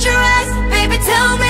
put your eyes, baby, tell me.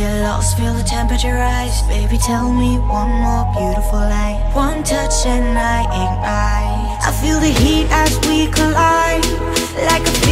Get lost, feel the temperature rise. Baby, tell me one more beautiful lie One touch and I ain't I I feel the heat as we collide Like a